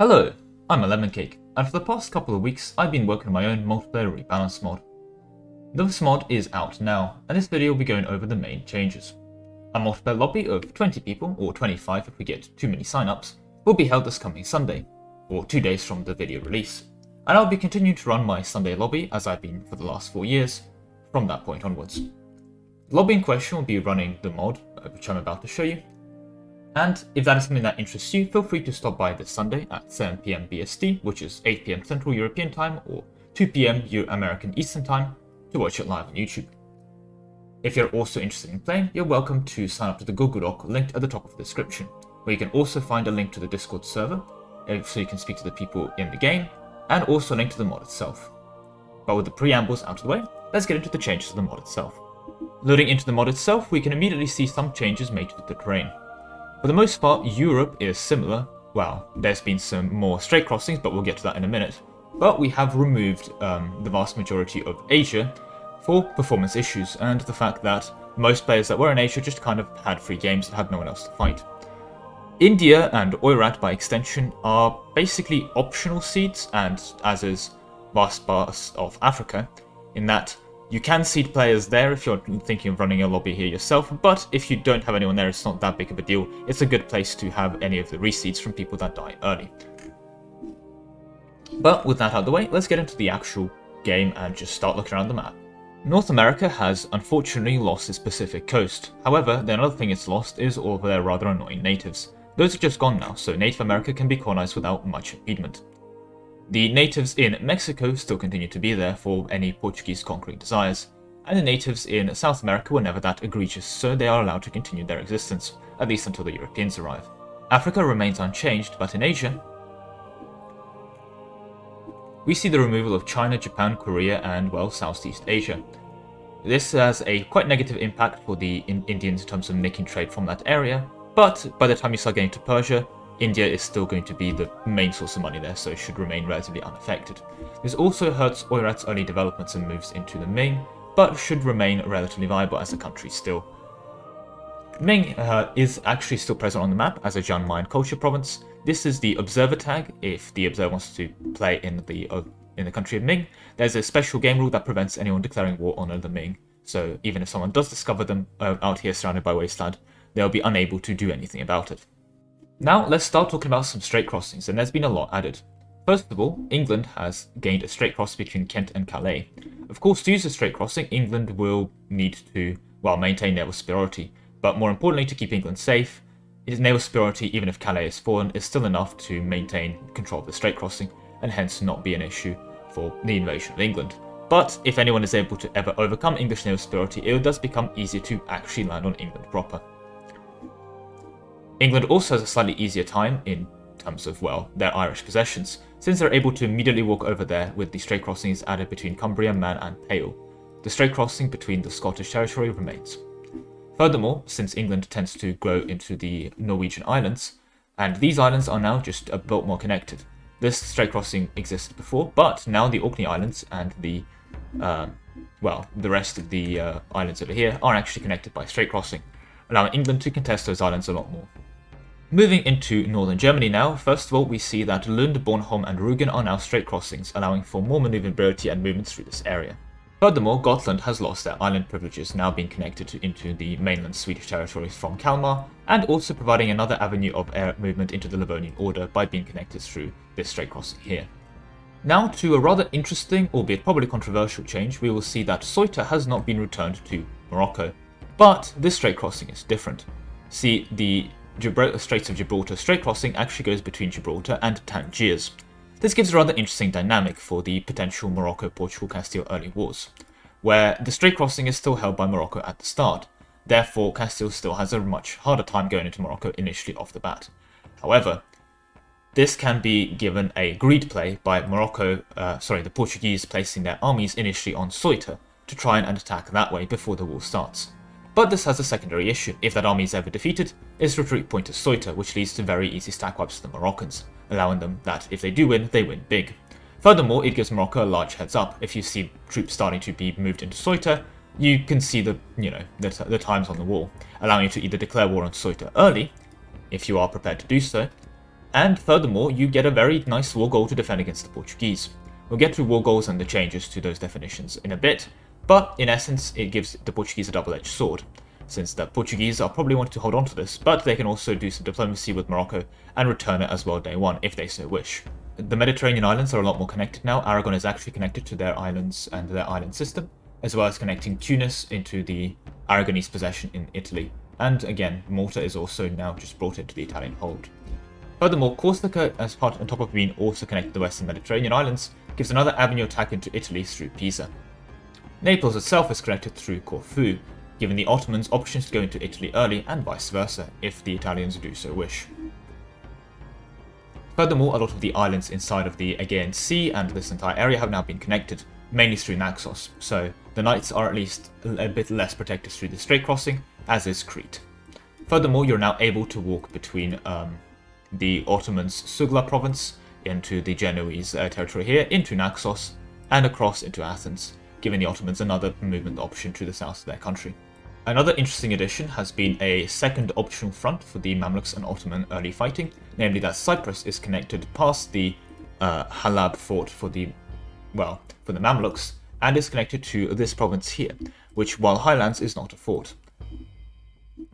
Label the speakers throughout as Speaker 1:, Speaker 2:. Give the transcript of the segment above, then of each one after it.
Speaker 1: Hello, I'm a lemon cake, and for the past couple of weeks I've been working on my own multiplayer rebalance mod. This mod is out now, and this video will be going over the main changes. A multiplayer lobby of 20 people, or 25 if we get too many signups, will be held this coming Sunday, or two days from the video release, and I'll be continuing to run my Sunday lobby as I've been for the last four years, from that point onwards. The lobby in question will be running the mod, uh, which I'm about to show you, and if that is something that interests you, feel free to stop by this Sunday at 7pm BST, which is 8pm Central European Time or 2pm American Eastern Time, to watch it live on YouTube. If you're also interested in playing, you're welcome to sign up to the Google Doc linked at the top of the description, where you can also find a link to the Discord server, eh, so you can speak to the people in the game, and also a link to the mod itself. But with the preambles out of the way, let's get into the changes to the mod itself. Loading into the mod itself, we can immediately see some changes made to the terrain. For the most part, Europe is similar. Well, there's been some more strait crossings, but we'll get to that in a minute. But we have removed um, the vast majority of Asia for performance issues and the fact that most players that were in Asia just kind of had free games and had no one else to fight. India and Oirat by extension are basically optional seeds and as is vast parts of Africa, in that you can seed players there if you're thinking of running a lobby here yourself, but if you don't have anyone there, it's not that big of a deal. It's a good place to have any of the reseeds from people that die early. But with that out of the way, let's get into the actual game and just start looking around the map. North America has unfortunately lost its Pacific coast. However, the another thing it's lost is all of their rather annoying natives. Those are just gone now, so Native America can be colonized without much impediment. The natives in Mexico still continue to be there for any Portuguese conquering desires, and the natives in South America were never that egregious, so they are allowed to continue their existence, at least until the Europeans arrive. Africa remains unchanged, but in Asia, we see the removal of China, Japan, Korea, and, well, Southeast Asia. This has a quite negative impact for the Indians in terms of making trade from that area, but by the time you start getting to Persia, India is still going to be the main source of money there, so it should remain relatively unaffected. This also hurts Oirat's early developments and moves into the Ming, but should remain relatively viable as a country still. Ming uh, is actually still present on the map as a Jian Mayan culture province. This is the observer tag if the observer wants to play in the uh, in the country of Ming. There's a special game rule that prevents anyone declaring war on the Ming, so even if someone does discover them uh, out here surrounded by wasteland, they'll be unable to do anything about it. Now let's start talking about some strait crossings, and there's been a lot added. First of all, England has gained a strait cross between Kent and Calais. Of course, to use a strait crossing, England will need to, well, maintain naval superiority, but more importantly, to keep England safe, its naval superiority, even if Calais is fallen, is still enough to maintain control of the strait crossing, and hence not be an issue for the invasion of England. But if anyone is able to ever overcome English naval superiority, it does become easier to actually land on England proper. England also has a slightly easier time in terms of, well, their Irish possessions, since they're able to immediately walk over there with the strait crossings added between Cumbria, Man and Pale. The strait crossing between the Scottish territory remains. Furthermore, since England tends to grow into the Norwegian islands, and these islands are now just a bit more connected. This strait crossing existed before, but now the Orkney Islands and the, uh, well, the rest of the uh, islands over here are actually connected by strait crossing, allowing England to contest those islands a lot more. Moving into northern Germany now, first of all we see that Lund, Bornholm and Rügen are now strait crossings, allowing for more maneuverability and movement through this area. Furthermore, Gotland has lost their island privileges, now being connected to, into the mainland Swedish territories from Kalmar, and also providing another avenue of air movement into the Livonian Order by being connected through this strait crossing here. Now to a rather interesting, albeit probably controversial change, we will see that Ceuta has not been returned to Morocco. But this strait crossing is different. See, the Gibraltar, Straits of Gibraltar strait crossing actually goes between Gibraltar and Tangiers. This gives a rather interesting dynamic for the potential Morocco-Portugal-Castile early wars, where the strait crossing is still held by Morocco at the start, therefore Castile still has a much harder time going into Morocco initially off the bat. However, this can be given a greed play by Morocco, uh, sorry, the Portuguese placing their armies initially on Ceuta to try and attack that way before the war starts. But this has a secondary issue. If that army is ever defeated, its retreat point to Ceuta, which leads to very easy stack wipes for the Moroccans, allowing them that if they do win, they win big. Furthermore, it gives Morocco a large heads up. If you see troops starting to be moved into Ceuta, you can see the, you know, the, the times on the wall, allowing you to either declare war on Ceuta early, if you are prepared to do so, And furthermore, you get a very nice war goal to defend against the Portuguese. We'll get to war goals and the changes to those definitions in a bit, but in essence, it gives the Portuguese a double-edged sword, since the Portuguese are probably wanting to hold on to this, but they can also do some diplomacy with Morocco and return it as well day one, if they so wish. The Mediterranean islands are a lot more connected now. Aragon is actually connected to their islands and their island system, as well as connecting Tunis into the Aragonese possession in Italy. And again, Malta is also now just brought into the Italian hold. Furthermore, Corsica, as part on top of being also connected to the Western Mediterranean islands, gives another avenue attack into Italy through Pisa. Naples itself is connected through Corfu, giving the Ottomans options to go into Italy early and vice versa, if the Italians do so wish. Furthermore, a lot of the islands inside of the Aegean Sea and this entire area have now been connected, mainly through Naxos, so the knights are at least a bit less protected through the Strait crossing, as is Crete. Furthermore, you're now able to walk between um, the Ottomans' Sugla province into the Genoese uh, territory here, into Naxos, and across into Athens, giving the Ottomans another movement option to the south of their country. Another interesting addition has been a second optional front for the Mamluks and Ottoman early fighting, namely that Cyprus is connected past the uh, Halab fort for the, well, for the Mamluks, and is connected to this province here, which while Highlands is not a fort.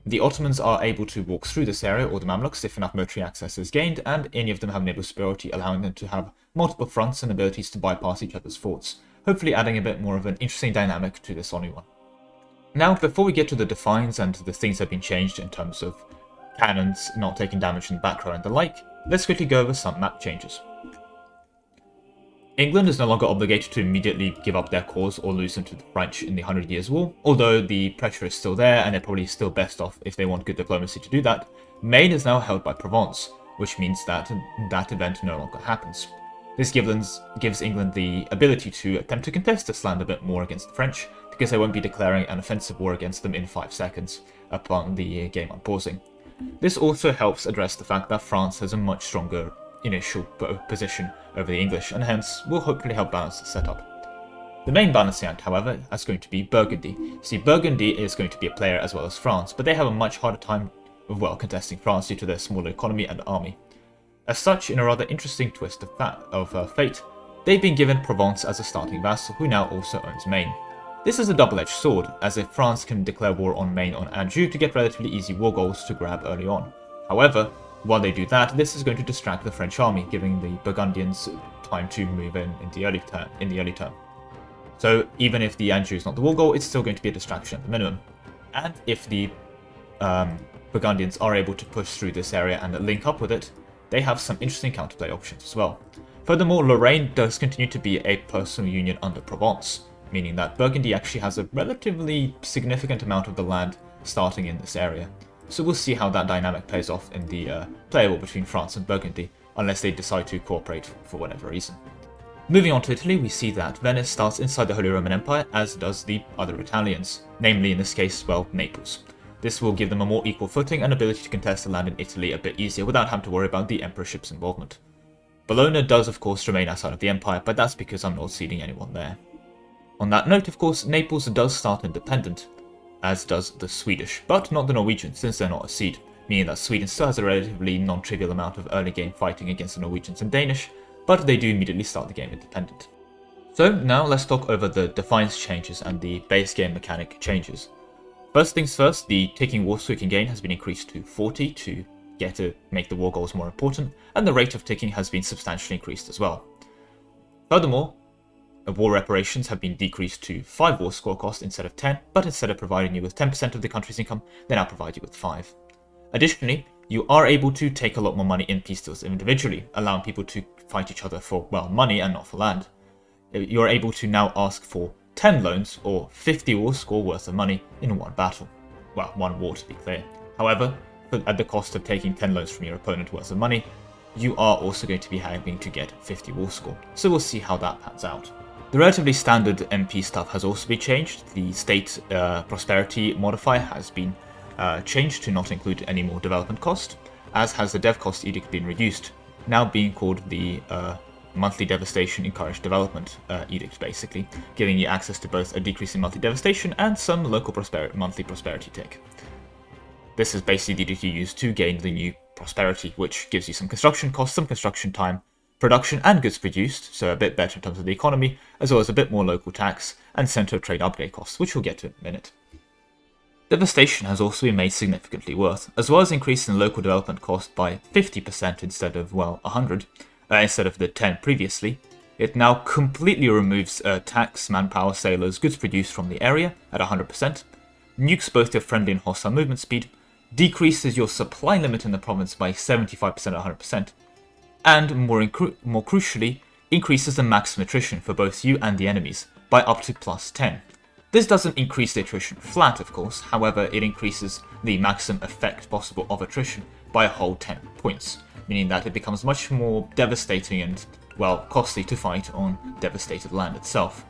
Speaker 1: The Ottomans are able to walk through this area, or the Mamluks, if enough military access is gained, and any of them have naval superiority, allowing them to have multiple fronts and abilities to bypass each other's forts, hopefully adding a bit more of an interesting dynamic to this only one. Now, before we get to the defines and the things that have been changed in terms of cannons not taking damage in the background and the like, let's quickly go over some map changes. England is no longer obligated to immediately give up their cause or lose them to the French in the Hundred Years' War, although the pressure is still there and they're probably still best off if they want good diplomacy to do that. Maine is now held by Provence, which means that that event no longer happens. This gives England the ability to attempt to contest this land a bit more against the French, because they won't be declaring an offensive war against them in 5 seconds upon the game unpausing. This also helps address the fact that France has a much stronger initial position over the English, and hence will hopefully help balance the setup. The main balancing act, however, is going to be Burgundy. See, Burgundy is going to be a player as well as France, but they have a much harder time well, contesting France due to their smaller economy and army. As such, in a rather interesting twist of, of uh, fate, they've been given Provence as a starting vassal who now also owns Maine. This is a double-edged sword, as if France can declare war on Maine on Anjou to get relatively easy war goals to grab early on. However, while they do that, this is going to distract the French army, giving the Burgundians time to move in in the early term. In the early term. So even if the Anjou is not the war goal, it's still going to be a distraction at the minimum. And if the um, Burgundians are able to push through this area and link up with it, they have some interesting counterplay options as well. Furthermore, Lorraine does continue to be a personal union under Provence, meaning that Burgundy actually has a relatively significant amount of the land starting in this area. So we'll see how that dynamic plays off in the uh, player war between France and Burgundy, unless they decide to cooperate for whatever reason. Moving on to Italy, we see that Venice starts inside the Holy Roman Empire, as does the other Italians, namely in this case, well, Naples. This will give them a more equal footing and ability to contest the land in Italy a bit easier without having to worry about the emperorship's involvement. Bologna does of course remain outside of the empire, but that's because I'm not ceding anyone there. On that note, of course, Naples does start independent, as does the Swedish, but not the Norwegian, since they're not a seed, meaning that Sweden still has a relatively non-trivial amount of early game fighting against the Norwegians and Danish, but they do immediately start the game independent. So now let's talk over the defines changes and the base game mechanic changes. First things first, the ticking war can gain has been increased to 40 to get to make the war goals more important, and the rate of ticking has been substantially increased as well. Furthermore, war reparations have been decreased to 5 war score cost instead of 10, but instead of providing you with 10% of the country's income, they now provide you with 5. Additionally, you are able to take a lot more money in peace deals individually, allowing people to fight each other for, well, money and not for land. You're able to now ask for 10 loans or 50 war score worth of money in one battle. Well, one war to be clear. However, at the cost of taking 10 loans from your opponent worth of money, you are also going to be having to get 50 war score. So we'll see how that pans out. The relatively standard MP stuff has also been changed. The state uh, prosperity modifier has been uh, changed to not include any more development cost, as has the dev cost edict been reduced, now being called the uh, monthly devastation encouraged development uh, edict, basically, giving you access to both a decrease in monthly devastation and some local prosperity, monthly prosperity tick. This is basically the edict you use to gain the new prosperity, which gives you some construction costs, some construction time, production and goods produced, so a bit better in terms of the economy, as well as a bit more local tax and centre of trade upgrade costs, which we'll get to in a minute. Devastation has also been made significantly worse, as well as increasing local development cost by 50% instead of, well, 100, uh, instead of the 10 previously. It now completely removes uh, tax, manpower, sailors, goods produced from the area at 100%, nukes both your friendly and hostile movement speed, decreases your supply limit in the province by 75% at 100%, and more, more crucially, increases the maximum attrition for both you and the enemies by up to plus 10. This doesn't increase the attrition flat, of course, however, it increases the maximum effect possible of attrition by a whole 10 points, meaning that it becomes much more devastating and, well, costly to fight on devastated land itself.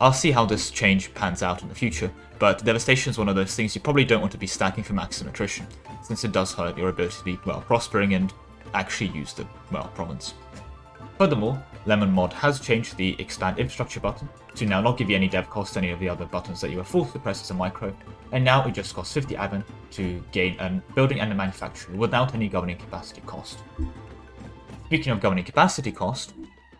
Speaker 1: I'll see how this change pans out in the future, but Devastation is one of those things you probably don't want to be stacking for maximum attrition, since it does hurt your ability to be, well, prospering and actually use the, well, province. Furthermore, Lemon Mod has changed the expand infrastructure button to now not give you any dev cost to any of the other buttons that you were forced to press as a micro, and now it just costs 50 admin to gain a building and a manufacturing without any governing capacity cost. Speaking of governing capacity cost,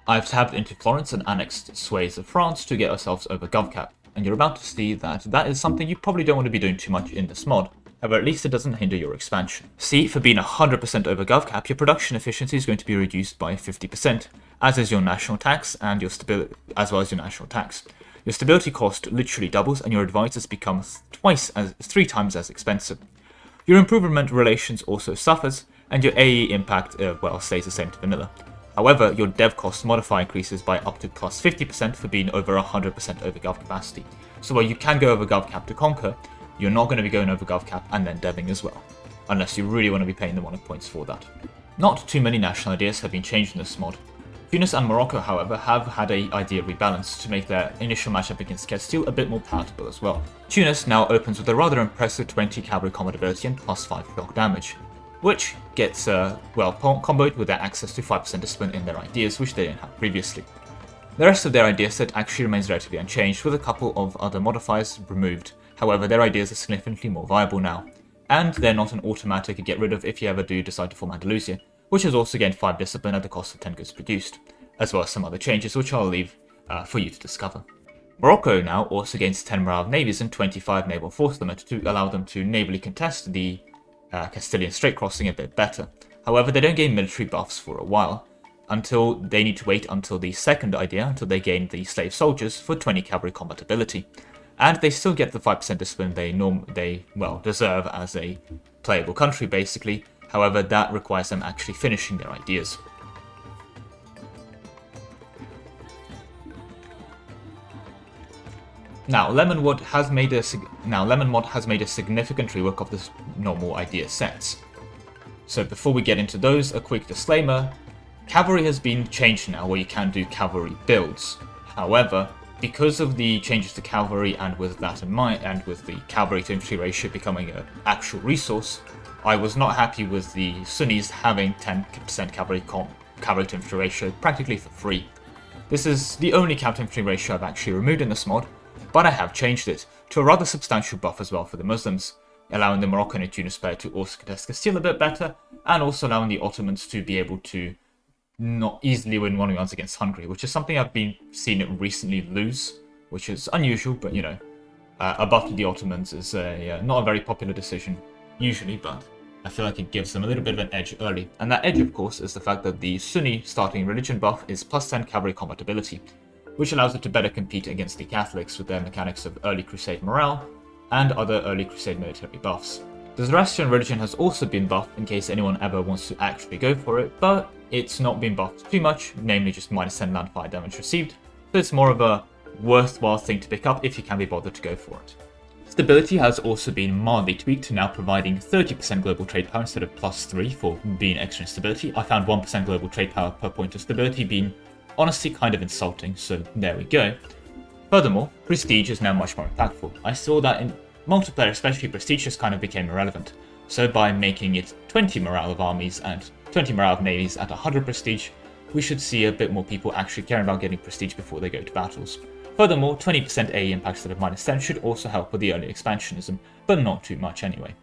Speaker 1: I've tabbed into Florence and annexed sways of France to get ourselves over GovCap, and you're about to see that that is something you probably don't want to be doing too much in this mod, However, at least it doesn't hinder your expansion. See, for being 100% over GovCap, your production efficiency is going to be reduced by 50%, as is your national tax and your stability, as well as your national tax. Your stability cost literally doubles, and your advisors become twice as three times as expensive. Your improvement relations also suffers, and your AE impact, uh, well, stays the same to vanilla. However, your dev cost modifier increases by up to plus 50% for being over 100% over gov capacity. So while you can go over gov cap to conquer, you're not going to be going over GovCap and then deving as well, unless you really want to be paying the one points for that. Not too many national ideas have been changed in this mod. Tunis and Morocco, however, have had a idea rebalanced to make their initial matchup against Castile a bit more palatable as well. Tunis now opens with a rather impressive 20 cavalry combat ability and plus 5 block damage, which gets, uh, well, comboed with their access to 5% discipline in their ideas, which they didn't have previously. The rest of their idea set actually remains relatively unchanged, with a couple of other modifiers removed, However, their ideas are significantly more viable now, and they're not an automatic to get rid of if you ever do decide to form Andalusia, which has also gained 5 discipline at the cost of 10 goods produced, as well as some other changes which I'll leave uh, for you to discover. Morocco now also gains 10 morale navies and 25 naval force limit to allow them to navally contest the uh, Castilian Strait crossing a bit better. However, they don't gain military buffs for a while, until they need to wait until the second idea, until they gain the slave soldiers for 20 cavalry combat ability, and they still get the 5% discipline they norm they well deserve as a playable country basically. However, that requires them actually finishing their ideas. Now, Lemonwood has made a now Lemon Mod has made a significant rework of the normal idea sets. So before we get into those, a quick disclaimer: Cavalry has been changed now, where you can do cavalry builds. However, because of the changes to cavalry and with that in mind, and with the cavalry to infantry ratio becoming an actual resource, I was not happy with the Sunnis having 10% cavalry, cavalry to infantry ratio practically for free. This is the only cavalry to infantry ratio I've actually removed in this mod, but I have changed it to a rather substantial buff as well for the Muslims, allowing the Moroccan and Tunis player to also contest Castile a bit better, and also allowing the Ottomans to be able to not easily win one rounds against Hungary, which is something I've been seeing it recently lose, which is unusual, but you know, uh, a buff to the Ottomans is a, uh, not a very popular decision usually, but I feel like it gives them a little bit of an edge early. And that edge, of course, is the fact that the Sunni starting religion buff is plus 10 cavalry combat ability, which allows it to better compete against the Catholics with their mechanics of early Crusade morale and other early Crusade military buffs. The Zoroastrian religion has also been buffed in case anyone ever wants to actually go for it, but it's not been buffed too much, namely just minus 10 land fire damage received, so it's more of a worthwhile thing to pick up if you can be bothered to go for it. Stability has also been mildly tweaked to now providing 30% global trade power instead of plus 3 for being extra stability. I found 1% global trade power per point of stability being honestly kind of insulting, so there we go. Furthermore, prestige is now much more impactful. I saw that in multiplayer, especially prestige, just kind of became irrelevant. So by making it 20 morale of armies and 20 morale of navies at 100 prestige, we should see a bit more people actually caring about getting prestige before they go to battles. Furthermore, 20% AE impact instead of minus 10 should also help with the early expansionism, but not too much anyway.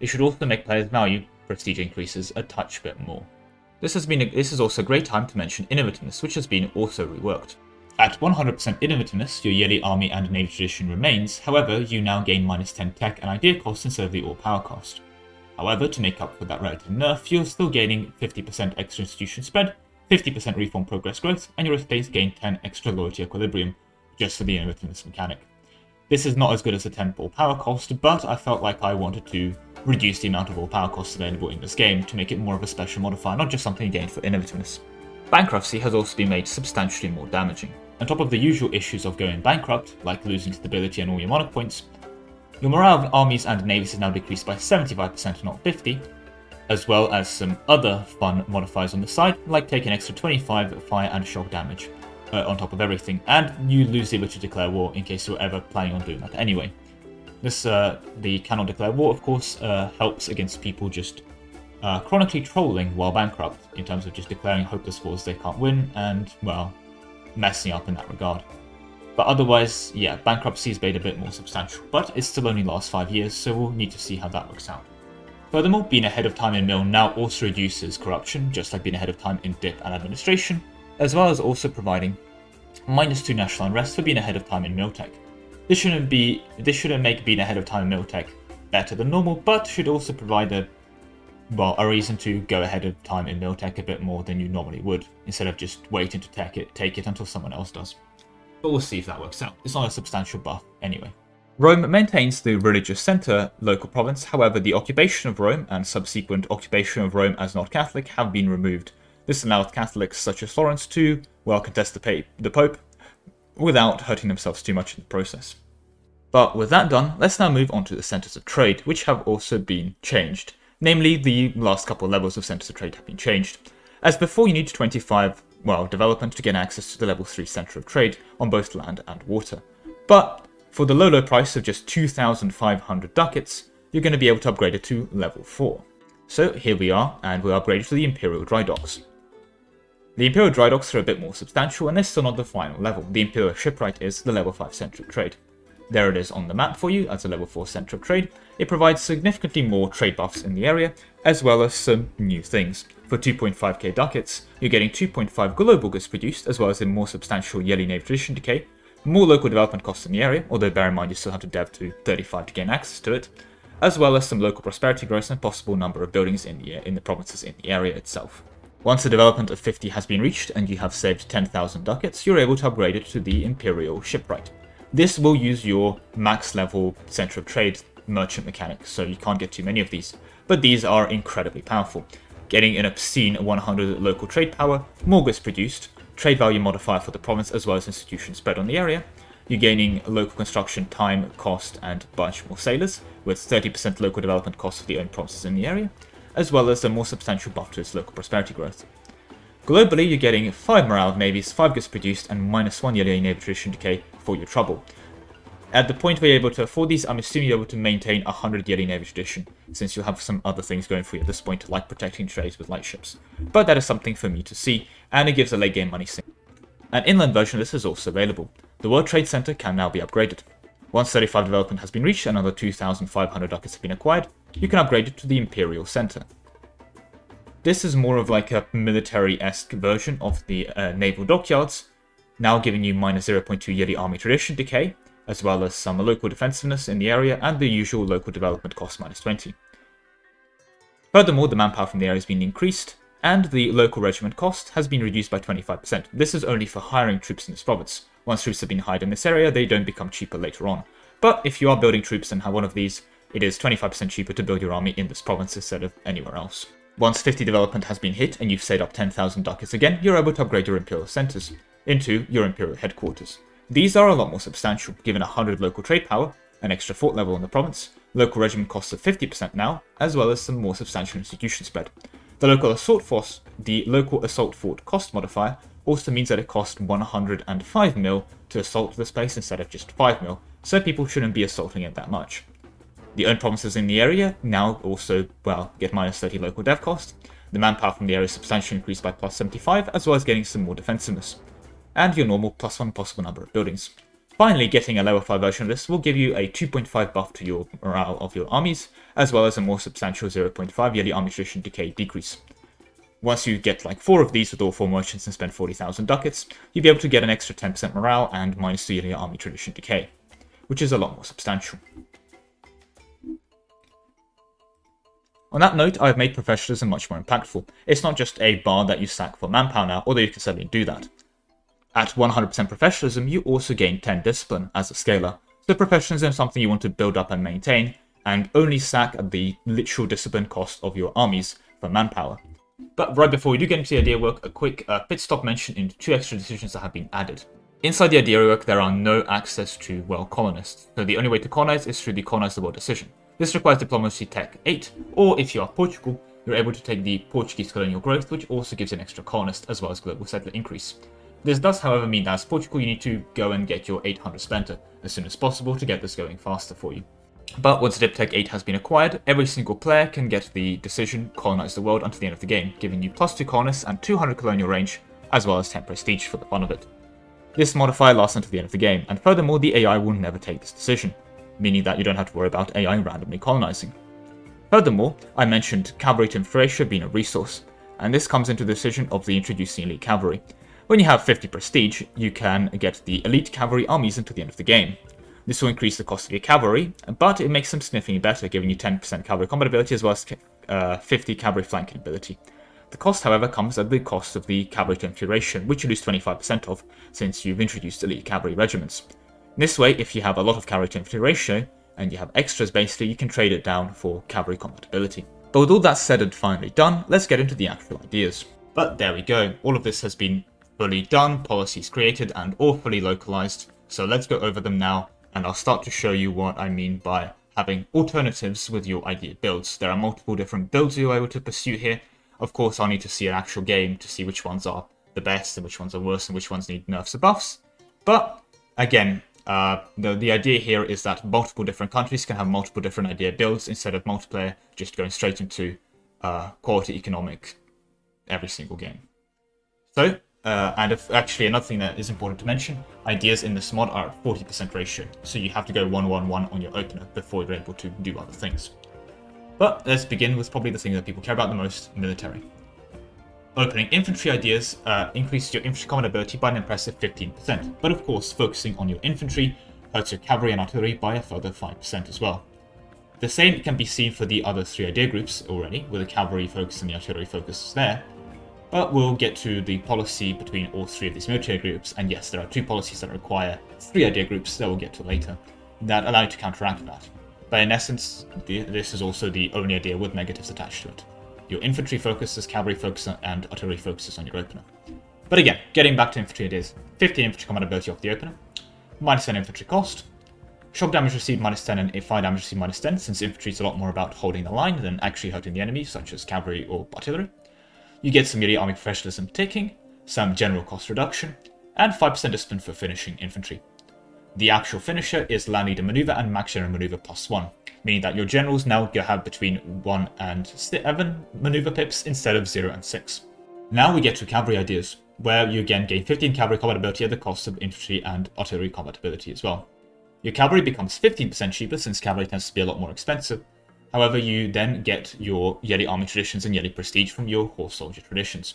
Speaker 1: It should also make players value prestige increases a touch bit more. This has been a, this is also a great time to mention innovativeness, which has been also reworked. At 100% innovativeness, your yearly army and navy tradition remains, however, you now gain minus 10 tech and idea cost instead of the all power cost. However, to make up for that relative nerf, you're still gaining 50% extra institution spread, 50% reform progress growth, and your estates gain 10 extra loyalty equilibrium, just for the innovativeness mechanic. This is not as good as the 10 all power cost, but I felt like I wanted to reduce the amount of all power costs available in this game to make it more of a special modifier, not just something gained for innovativeness. Bankruptcy has also been made substantially more damaging. On top of the usual issues of going bankrupt, like losing stability and all your monarch points, your morale of armies and navies is now decreased by 75% not 50, as well as some other fun modifiers on the side, like taking extra 25 fire and shock damage uh, on top of everything, and you lose the ability to declare war in case you're ever planning on doing that anyway. This, uh, the cannot declare war, of course, uh, helps against people just uh, chronically trolling while bankrupt, in terms of just declaring hopeless wars they can't win, and, well, messing up in that regard. But otherwise, yeah, bankruptcy is made a bit more substantial, but it still only lasts 5 years, so we'll need to see how that works out. Furthermore, being ahead of time in mill now also reduces corruption, just like being ahead of time in dip and administration, as well as also providing minus 2 national unrest for being ahead of time in mill tech. This shouldn't be this shouldn't make being ahead of time in mill tech better than normal, but should also provide a well, a reason to go ahead of time in mill tech a bit more than you normally would, instead of just waiting to take it take it until someone else does but we'll see if that works out. It's not a substantial buff anyway. Rome maintains the religious centre local province, however, the occupation of Rome and subsequent occupation of Rome as not Catholic have been removed. This allowed Catholics such as Florence to, well, contest the, the Pope without hurting themselves too much in the process. But with that done, let's now move on to the centres of trade, which have also been changed. Namely, the last couple levels of centres of trade have been changed. As before, you need 25 well, development to gain access to the level 3 centre of trade on both land and water. But for the low low price of just 2,500 ducats, you're going to be able to upgrade it to level 4. So here we are, and we're upgraded to the Imperial Dry Docks. The Imperial Dry Docks are a bit more substantial, and they're still not the final level. The Imperial Shipwright is the level 5 centre of trade. There it is on the map for you as a level 4 centre of trade. It provides significantly more trade buffs in the area, as well as some new things. For 2.5k ducats, you're getting 2.5 global goods produced, as well as a more substantial yearly navy tradition decay, more local development costs in the area, although bear in mind you still have to dev to 35 to gain access to it, as well as some local prosperity growth and possible number of buildings in the, in the provinces in the area itself. Once the development of 50 has been reached and you have saved 10,000 ducats, you're able to upgrade it to the Imperial Shipwright. This will use your max level center of trade merchant mechanics, so you can't get too many of these, but these are incredibly powerful getting an obscene 100 local trade power, more goods produced, trade value modifier for the province as well as institution spread on the area. You're gaining local construction time, cost, and bunch more sailors, with 30% local development cost for the own provinces in the area, as well as a more substantial buff to its local prosperity growth. Globally, you're getting 5 morale of navies, 5 goods produced, and minus 1 yearly navy tradition decay for your trouble, at the point where you're able to afford these, I'm assuming you're able to maintain a 100 yearly navy tradition, since you'll have some other things going for you at this point, like protecting trades with light ships. But that is something for me to see, and it gives a late game money sink. An inland version of this is also available. The World Trade Center can now be upgraded. Once 35 development has been reached and another 2,500 ducats have been acquired, you can upgrade it to the Imperial Center. This is more of like a military-esque version of the uh, naval dockyards, now giving you minus 0.2 yearly army tradition decay, as well as some local defensiveness in the area and the usual local development cost minus 20. Furthermore, the manpower from the area has been increased, and the local regiment cost has been reduced by 25%. This is only for hiring troops in this province. Once troops have been hired in this area, they don't become cheaper later on. But if you are building troops and have one of these, it is 25% cheaper to build your army in this province instead of anywhere else. Once 50 development has been hit and you've saved up 10,000 ducats again, you're able to upgrade your imperial centers into your imperial headquarters. These are a lot more substantial, given 100 local trade power, an extra fort level in the province, local regiment costs of 50% now, as well as some more substantial institution spread. The local assault force, the local assault fort cost modifier, also means that it costs 105 mil to assault this place instead of just 5 mil, so people shouldn't be assaulting it that much. The owned provinces in the area now also, well, get minus 30 local dev cost. The manpower from the area is substantially increased by plus 75, as well as getting some more defensiveness and your normal plus one possible number of buildings. Finally, getting a level 5 version of this will give you a 2.5 buff to your morale of your armies, as well as a more substantial 0.5 yearly army tradition decay decrease. Once you get like 4 of these with all 4 merchants and spend 40,000 ducats, you'll be able to get an extra 10% morale and minus 2 yearly army tradition decay, which is a lot more substantial. On that note, I've made professionalism much more impactful. It's not just a bar that you stack for manpower now, although you can certainly do that. At 100% professionalism, you also gain 10 discipline as a scaler. So professionalism is something you want to build up and maintain, and only sack at the literal discipline cost of your armies for manpower. But right before we do get into the idea work, a quick uh, pit stop mention into two extra decisions that have been added. Inside the idea work, there are no access to world colonists, so the only way to colonize is through the colonize the world decision. This requires diplomacy tech 8, or if you are Portugal, you're able to take the Portuguese colonial growth, which also gives an extra colonist as well as global settler increase. This does, however, mean that as Portugal, you need to go and get your 800 splendor as soon as possible to get this going faster for you. But once DipTech 8 has been acquired, every single player can get the decision colonize the world until the end of the game, giving you plus 2 colonists and 200 colonial range, as well as 10 prestige for the fun of it. This modifier lasts until the end of the game, and furthermore the AI will never take this decision, meaning that you don't have to worry about AI randomly colonizing. Furthermore, I mentioned cavalry to infantry being a resource, and this comes into the decision of the introducing elite cavalry, when you have 50 prestige, you can get the elite cavalry armies until the end of the game. This will increase the cost of your cavalry, but it makes them significantly better, giving you 10% cavalry combat ability as well as uh, 50 cavalry flanking ability. The cost, however, comes at the cost of the cavalry ratio, which you lose 25% of since you've introduced elite cavalry regiments. In this way, if you have a lot of cavalry to infantry ratio, and you have extras basically, you can trade it down for cavalry combat ability. But with all that said and finally done, let's get into the actual ideas. But there we go, all of this has been fully done, policies created, and all fully localized. So let's go over them now, and I'll start to show you what I mean by having alternatives with your idea builds. There are multiple different builds you're able to pursue here. Of course, I'll need to see an actual game to see which ones are the best and which ones are worse and which ones need nerfs or buffs. But again, uh, the, the idea here is that multiple different countries can have multiple different idea builds instead of multiplayer just going straight into uh, quality economic every single game. So uh, and actually, another thing that is important to mention, ideas in this mod are 40% ratio, so you have to go 1-1-1 on your opener before you're able to do other things. But let's begin with probably the thing that people care about the most, military. Opening infantry ideas uh, increases your infantry combat ability by an impressive 15%, but of course focusing on your infantry hurts your cavalry and artillery by a further 5% as well. The same can be seen for the other three idea groups already, with the cavalry focus and the artillery focus there, but we'll get to the policy between all three of these military groups, and yes, there are two policies that require three idea groups that we'll get to later, that allow you to counteract that. But in essence, this is also the only idea with negatives attached to it. Your infantry focuses, cavalry focuses, and artillery focuses on your opener. But again, getting back to infantry ideas, 15 infantry combat ability off the opener, minus 10 infantry cost, shock damage received minus 10 and fire damage received minus 10, since infantry is a lot more about holding the line than actually hurting the enemy, such as cavalry or artillery you get some immediate army professionalism ticking, some general cost reduction, and 5% discipline for finishing infantry. The actual finisher is Land Leader Maneuver and Max General Maneuver plus 1, meaning that your generals now have between 1 and 7 maneuver pips instead of 0 and 6. Now we get to cavalry ideas, where you again gain 15 cavalry combat ability at the cost of infantry and artillery combat ability as well. Your cavalry becomes 15% cheaper since cavalry tends to be a lot more expensive, However, you then get your Yeti Army traditions and Yeti Prestige from your Horse Soldier traditions.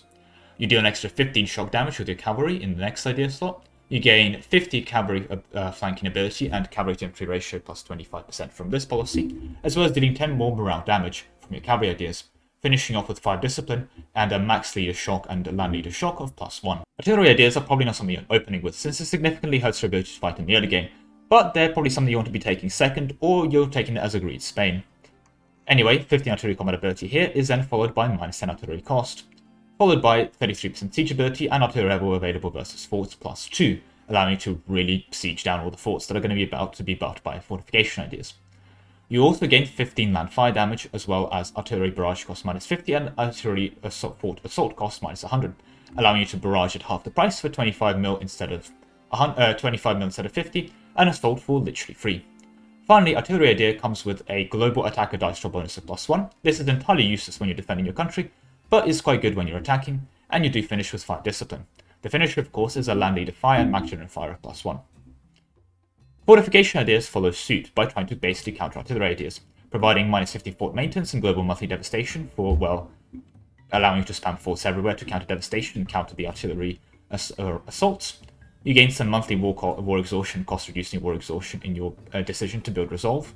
Speaker 1: You deal an extra 15 shock damage with your cavalry in the next idea slot. You gain 50 cavalry uh, uh, flanking ability and cavalry to infantry ratio plus 25% from this policy, as well as dealing 10 more morale damage from your cavalry ideas, finishing off with 5 discipline and a max leader shock and land leader shock of plus 1. Artillery ideas are probably not something you're opening with since it significantly hurts your ability to fight in the early game, but they're probably something you want to be taking second or you're taking it as agreed Spain. Anyway, 15 artillery combat ability here is then followed by minus 10 artillery cost, followed by 33% siege ability and artillery level available versus forts plus 2, allowing you to really siege down all the forts that are going to be about to be buffed by fortification ideas. You also gain 15 land fire damage, as well as artillery barrage cost minus 50 and artillery assault, fort assault cost minus 100, allowing you to barrage at half the price for 25 mil instead of uh, 25 mil instead of 50, and assault for literally free. Finally, Artillery Idea comes with a global attacker dice roll bonus of plus 1. This is entirely useless when you're defending your country, but is quite good when you're attacking, and you do finish with 5 discipline. The finisher, of course, is a land leader fire and Mac General fire of plus 1. Fortification ideas follow suit by trying to basically counter artillery ideas, providing minus 50 fort maintenance and global monthly devastation for, well, allowing you to spam forts everywhere to counter devastation and counter the artillery ass uh, assaults. You gain some monthly war, war exhaustion, cost reducing war exhaustion in your uh, decision to build resolve.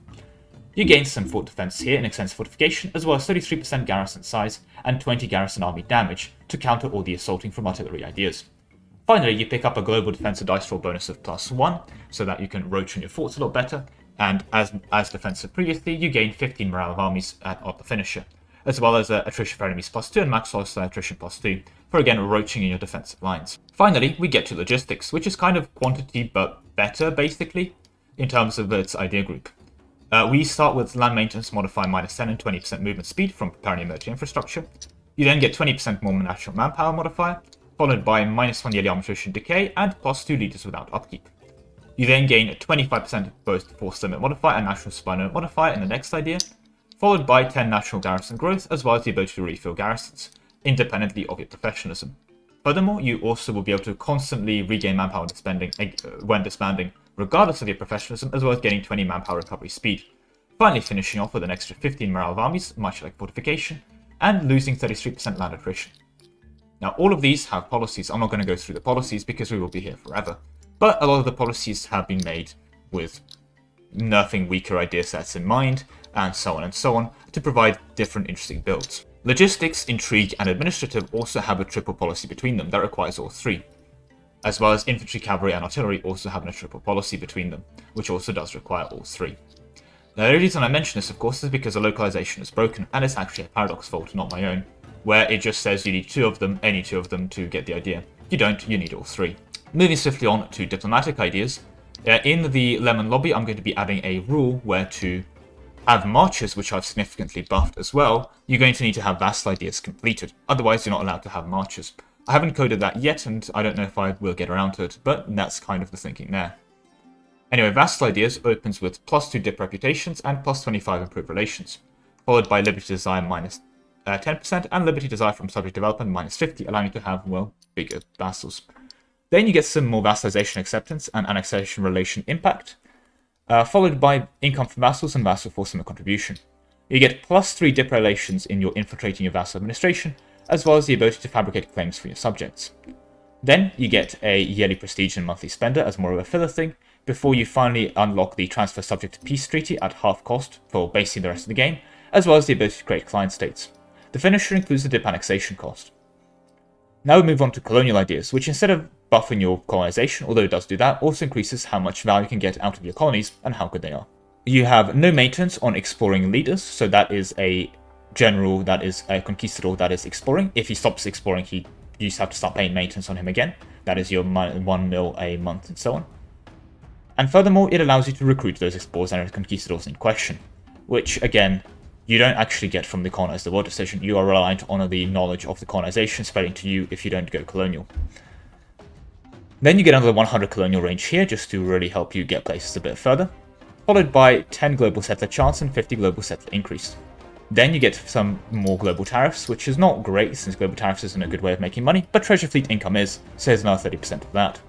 Speaker 1: You gain some fort defense here in extensive fortification, as well as 33% garrison size and 20 garrison army damage to counter all the assaulting from artillery ideas. Finally, you pick up a global defensive dice roll bonus of plus 1, so that you can roach on your forts a lot better, and as as defensive previously, you gain 15 morale of armies at, at the finisher, as well as uh, attrition for enemies plus 2 and max loss attrition plus 2, for again roaching in your defensive lines. Finally, we get to logistics, which is kind of quantity but better, basically, in terms of its idea group. Uh, we start with land maintenance modifier minus 10 and 20% movement speed from preparing emerging infrastructure. You then get 20% more natural manpower modifier, followed by minus 1 yearly armor decay and plus 2 leaders without upkeep. You then gain 25% of both force limit modifier and natural supply limit modifier in the next idea, followed by 10 natural garrison growth as well as the ability to refill garrisons, independently of your professionalism. Furthermore, you also will be able to constantly regain manpower uh, when disbanding, regardless of your professionalism, as well as gaining 20 manpower recovery speed. Finally finishing off with an extra 15 morale of armies, much like fortification, and losing 33% land attrition. Now, all of these have policies. I'm not going to go through the policies because we will be here forever. But a lot of the policies have been made with nerfing weaker idea sets in mind, and so on and so on, to provide different interesting builds. Logistics, intrigue, and administrative also have a triple policy between them that requires all three. As well as infantry, cavalry, and artillery also have a triple policy between them, which also does require all three. The only reason I mention this, of course, is because the localization is broken, and it's actually a Paradox fault, not my own, where it just says you need two of them, any two of them, to get the idea. You don't, you need all three. Moving swiftly on to diplomatic ideas, uh, in the Lemon Lobby I'm going to be adding a rule where to have marches, which I've significantly buffed as well, you're going to need to have vassal ideas completed. Otherwise, you're not allowed to have marches. I haven't coded that yet, and I don't know if I will get around to it, but that's kind of the thinking there. Anyway, vassal ideas opens with plus 2 dip reputations and plus 25 improved relations, followed by liberty desire minus uh, 10% and liberty desire from subject development minus 50, allowing you to have, well, bigger vassals. Then you get some more vassalization acceptance and annexation relation impact, uh, followed by income from vassals and vassal force limit contribution. You get plus 3 dip relations in your infiltrating your vassal administration, as well as the ability to fabricate claims for your subjects. Then you get a yearly prestige and monthly splendor as more of a filler thing, before you finally unlock the transfer subject to peace treaty at half cost for basically the rest of the game, as well as the ability to create client states. The finisher includes the dip annexation cost. Now we move on to colonial ideas, which instead of buffing your colonization, although it does do that, also increases how much value you can get out of your colonies and how good they are. You have no maintenance on exploring leaders, so that is a general that is a conquistador that is exploring. If he stops exploring, he you just have to start paying maintenance on him again. That is your one mil a month and so on. And furthermore, it allows you to recruit those explorers and conquistadors in question, which again you don't actually get from the colonize the world decision. You are reliant on the knowledge of the colonization spreading to you if you don't go colonial. Then you get another 100 colonial range here just to really help you get places a bit further, followed by 10 global settler chance and 50 global settler increase. Then you get some more global tariffs, which is not great since global tariffs isn't a good way of making money, but treasure fleet income is, so there's another 30% of that.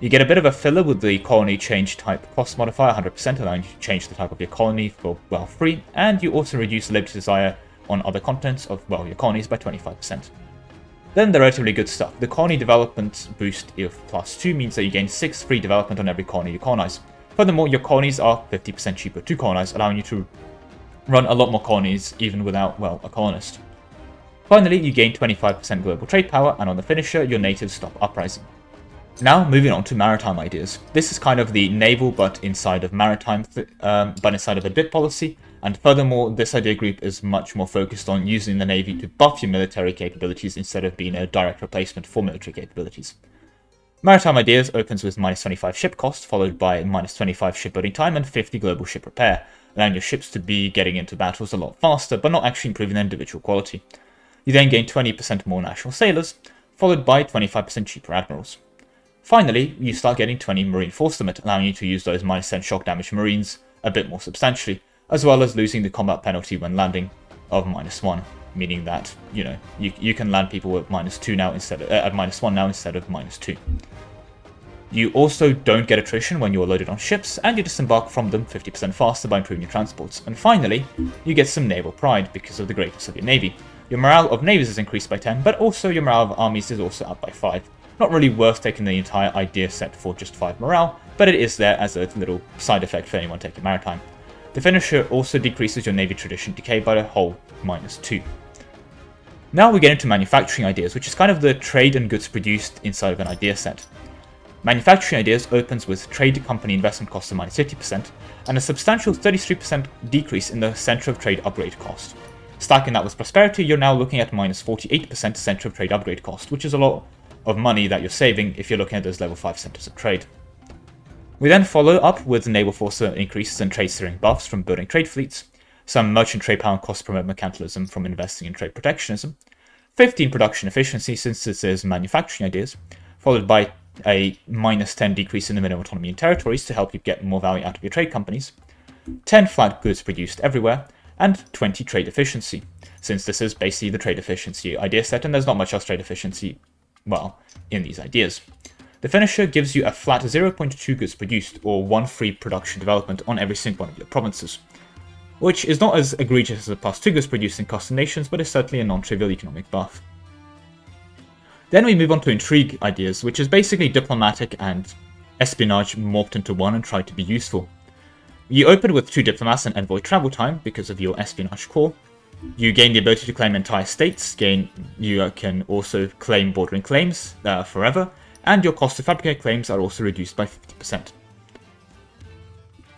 Speaker 1: You get a bit of a filler with the colony change type cost modifier, 100%, allowing you to change the type of your colony for, well, free, and you also reduce liberty desire on other contents of, well, your colonies by 25%. Then the relatively good stuff. The colony development boost of plus 2 means that you gain 6 free development on every colony you colonize. Furthermore, your colonies are 50% cheaper to colonize, allowing you to run a lot more colonies even without, well, a colonist. Finally, you gain 25% global trade power, and on the finisher, your natives stop uprising. Now, moving on to maritime ideas. This is kind of the naval but inside of maritime, um, but inside of a bit policy, and furthermore, this idea group is much more focused on using the Navy to buff your military capabilities instead of being a direct replacement for military capabilities. Maritime Ideas opens with minus 25 ship cost, followed by minus 25 shipbuilding time and 50 global ship repair, allowing your ships to be getting into battles a lot faster, but not actually improving their individual quality. You then gain 20% more national sailors, followed by 25% cheaper admirals. Finally, you start getting 20 Marine Force Limit, allowing you to use those minus 10 shock damage Marines a bit more substantially, as well as losing the combat penalty when landing of minus 1, meaning that, you know, you, you can land people at minus 2 now instead of, uh, at minus 1 now instead of minus 2. You also don't get attrition when you're loaded on ships, and you disembark from them 50% faster by improving your transports. And finally, you get some naval pride because of the greatness of your navy. Your morale of navies is increased by 10, but also your morale of armies is also up by 5. Not really worth taking the entire idea set for just 5 morale, but it is there as a little side effect for anyone taking maritime. The finisher also decreases your navy tradition decay by a whole minus 2. Now we get into manufacturing ideas, which is kind of the trade and goods produced inside of an idea set. Manufacturing ideas opens with trade company investment cost of minus 50% and a substantial 33% decrease in the center of trade upgrade cost. Stacking that with prosperity, you're now looking at minus 48% center of trade upgrade cost, which is a lot of money that you're saving if you're looking at those level 5 centers of trade. We then follow up with naval force increases and trade steering buffs from building trade fleets, some merchant trade power cost promote mercantilism from investing in trade protectionism, 15 production efficiency since this is manufacturing ideas, followed by a minus 10 decrease in the minimum autonomy in territories to help you get more value out of your trade companies, 10 flat goods produced everywhere, and 20 trade efficiency, since this is basically the trade efficiency idea set and there's not much else trade efficiency, well, in these ideas. The finisher gives you a flat 0.2 goods produced, or 1 free production development on every single one of your provinces, which is not as egregious as the plus 2 goods produced in custom nations, but is certainly a non-trivial economic buff. Then we move on to intrigue ideas, which is basically diplomatic and espionage morphed into one and tried to be useful. You open with two diplomats and envoy travel time because of your espionage core. You gain the ability to claim entire states, gain you can also claim bordering claims uh, forever, and your cost to fabricate claims are also reduced by 50%.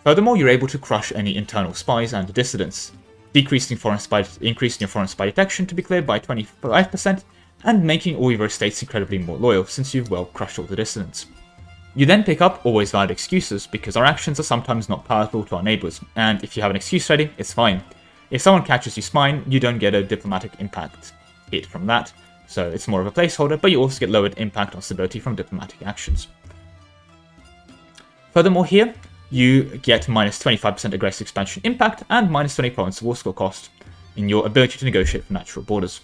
Speaker 1: Furthermore, you're able to crush any internal spies and dissidents, decreasing foreign spy increasing your foreign spy detection to be cleared by 25%, and making all your states incredibly more loyal since you've well crushed all the dissidents. You then pick up always valid excuses because our actions are sometimes not palatable to our neighbours, and if you have an excuse ready, it's fine. If someone catches you spying, you don't get a diplomatic impact hit from that, so it's more of a placeholder, but you also get lowered impact on stability from diplomatic actions. Furthermore here, you get minus 25% aggressive expansion impact and minus 20 province war score cost in your ability to negotiate for natural borders.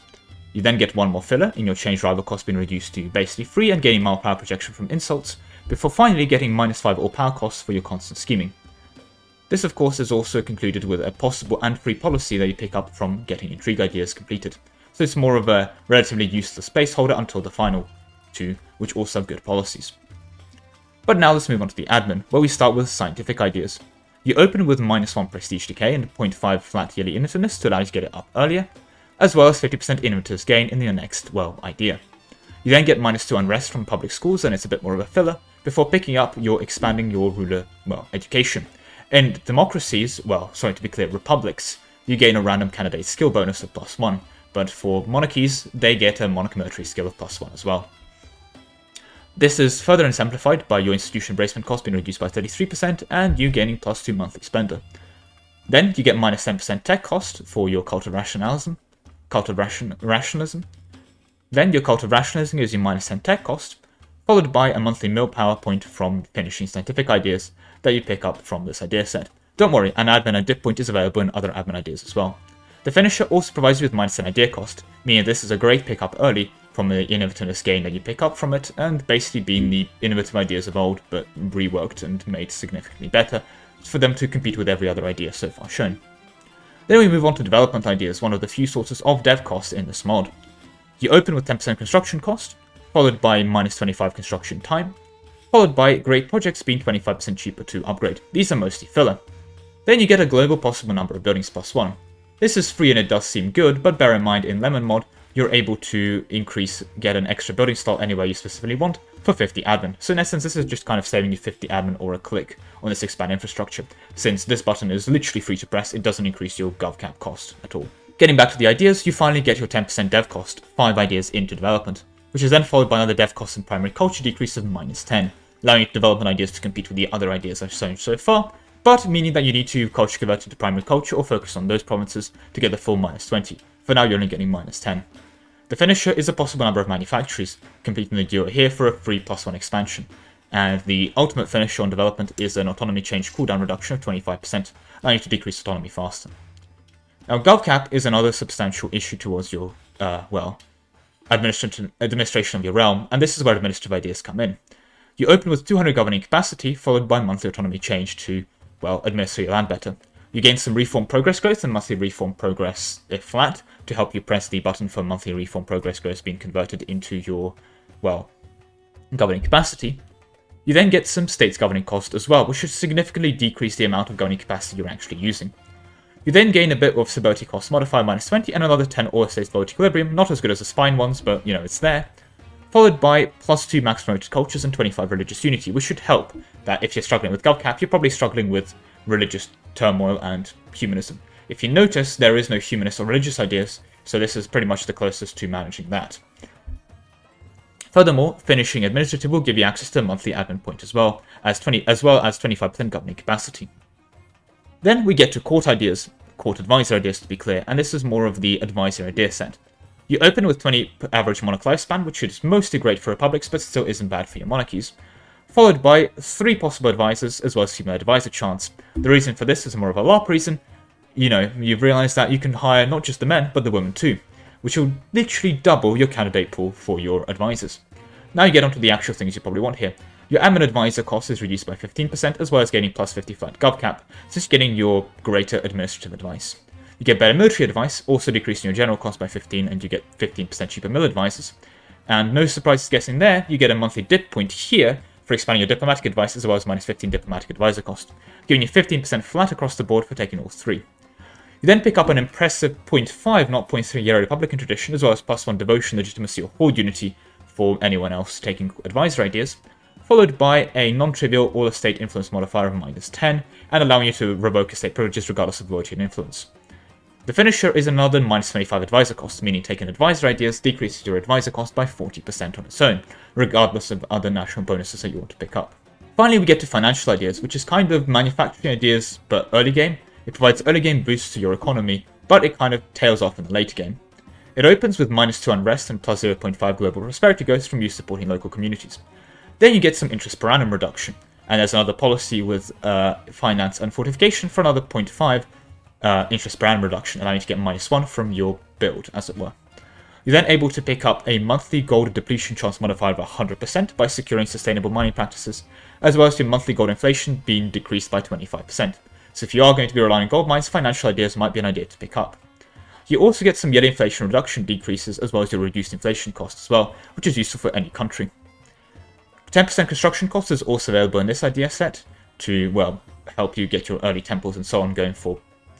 Speaker 1: You then get one more filler in your change rival cost being reduced to basically free and gaining more power projection from insults, before finally getting minus 5 all power costs for your constant scheming. This of course is also concluded with a possible and free policy that you pick up from getting intrigue ideas completed, so it's more of a relatively useless placeholder until the final two, which also have good policies. But now let's move on to the admin, where we start with scientific ideas. You open with minus 1 prestige decay and 0.5 flat yearly innovativeness to allow you to get it up earlier, as well as 50% innovatives gain in your next, well, idea. You then get minus 2 unrest from public schools and it's a bit more of a filler, before picking up your expanding your ruler, well, education. In democracies, well, sorry to be clear, republics, you gain a random candidate skill bonus of plus 1, but for monarchies, they get a monarch military skill of plus 1 as well. This is further exemplified by your institution bracement cost being reduced by 33% and you gaining plus 2 monthly splendor. Then you get minus 10% tech cost for your cult of rationalism, cult of ration rationalism. Then your cult of rationalism gives you minus 10 tech cost, followed by a monthly mill power point from finishing scientific ideas that you pick up from this idea set. Don't worry, an admin and dip point is available in other admin ideas as well. The finisher also provides you with minus 10 idea cost, meaning this is a great pickup early from the innovativeness gain that you pick up from it, and basically being the innovative ideas of old, but reworked and made significantly better, for them to compete with every other idea so far shown. Then we move on to development ideas, one of the few sources of dev cost in this mod. You open with 10% construction cost, followed by minus 25 construction time, followed by great projects being 25% cheaper to upgrade. These are mostly filler. Then you get a global possible number of buildings plus 1. This is free and it does seem good, but bear in mind in Lemon Mod, you're able to increase, get an extra building style anywhere you specifically want for 50 admin. So in essence, this is just kind of saving you 50 admin or a click on this expand infrastructure. Since this button is literally free to press, it doesn't increase your GovCap cost at all. Getting back to the ideas, you finally get your 10% dev cost, 5 ideas into development, which is then followed by another dev cost and primary culture decrease of minus 10, allowing development ideas to compete with the other ideas I've shown so far, but meaning that you need to culture convert to primary culture or focus on those provinces to get the full minus 20. For now, you're only getting minus 10. The finisher is a possible number of manufactories, completing the duo here for a free plus 1 expansion. And the ultimate finisher on development is an autonomy change cooldown reduction of 25%, allowing you to decrease autonomy faster. Now, GovCap is another substantial issue towards your, uh, well, administration, administration of your realm, and this is where administrative ideas come in. You open with 200 governing capacity, followed by monthly autonomy change to, well, administer your land better. You gain some reform progress growth and monthly reform progress if flat to help you press the button for monthly reform progress growth being converted into your, well, governing capacity. You then get some states governing cost as well, which should significantly decrease the amount of governing capacity you're actually using. You then gain a bit of stability cost modifier minus 20 and another 10 all states below equilibrium, not as good as the spine ones, but you know, it's there. Followed by plus 2 max promoted cultures and 25 religious unity, which should help that if you're struggling with GovCap, you're probably struggling with religious turmoil and humanism. If you notice, there is no humanist or religious ideas, so this is pretty much the closest to managing that. Furthermore, finishing administrative will give you access to a monthly admin point as well, as 20 as well as 25% governing capacity. Then we get to court ideas, court advisor ideas to be clear, and this is more of the advisor idea set. You open with 20 average monarch lifespan, which is mostly great for republics, but still isn't bad for your monarchies, followed by three possible advisors, as well as female advisor chance. The reason for this is more of a LARP reason. You know, you've realized that you can hire not just the men, but the women too which will literally double your candidate pool for your advisors. Now you get onto the actual things you probably want here. Your admin advisor cost is reduced by 15%, as well as gaining plus 50 flat GovCap, since you're getting your greater administrative advice. You get better military advice, also decreasing your general cost by 15, and you get 15% cheaper mill advisors. And no surprises guessing there, you get a monthly dip point here for expanding your diplomatic advice, as well as minus 15 diplomatic advisor cost, giving you 15% flat across the board for taking all three. You then pick up an impressive 0.5, not 0.3 Euro Republican tradition, as well as plus 1 devotion, legitimacy, or horde unity for anyone else taking advisor ideas, followed by a non-trivial all-estate influence modifier of minus 10, and allowing you to revoke estate privileges regardless of loyalty and influence. The finisher is another minus 25 advisor cost, meaning taking advisor ideas decreases your advisor cost by 40% on its own, regardless of other national bonuses that you want to pick up. Finally, we get to financial ideas, which is kind of manufacturing ideas, but early game, it provides early game boosts to your economy, but it kind of tails off in the late game. It opens with minus 2 unrest and plus 0.5 global prosperity growth from you supporting local communities. Then you get some interest per annum reduction, and there's another policy with uh, finance and fortification for another 0.5 uh, interest per annum reduction, allowing you to get minus 1 from your build, as it were. You're then able to pick up a monthly gold depletion chance modifier of 100% by securing sustainable mining practices, as well as your monthly gold inflation being decreased by 25%. So if you are going to be relying on gold mines, financial ideas might be an idea to pick up. You also get some yearly inflation reduction decreases as well as your reduced inflation cost as well, which is useful for any country. 10% construction cost is also available in this idea set to, well, help you get your early temples and so on going for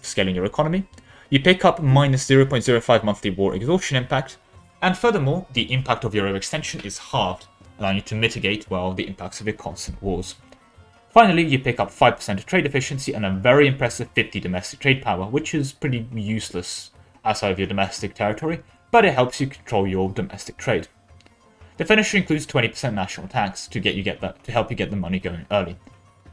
Speaker 1: scaling your economy. You pick up minus 0.05 monthly war exhaustion impact, and furthermore, the impact of your overextension is halved, allowing you to mitigate, well, the impacts of your constant wars. Finally, you pick up 5% trade efficiency and a very impressive 50 domestic trade power, which is pretty useless outside of your domestic territory, but it helps you control your domestic trade. The finisher includes 20% national tax to get you get that to help you get the money going early.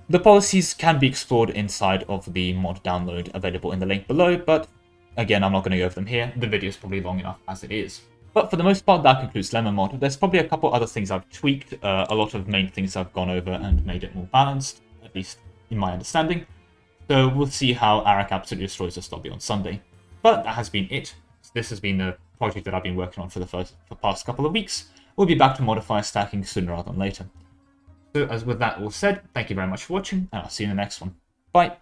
Speaker 1: The policies can be explored inside of the mod download available in the link below, but again, I'm not going to go over them here. The video is probably long enough as it is. But for the most part, that concludes Lemon Mod. There's probably a couple other things I've tweaked, uh, a lot of main things I've gone over and made it more balanced, at least in my understanding. So we'll see how Arak absolutely destroys this lobby on Sunday. But that has been it. This has been the project that I've been working on for the first for the past couple of weeks. We'll be back to modifier stacking sooner rather than later. So as with that all said, thank you very much for watching, and I'll see you in the next one. Bye!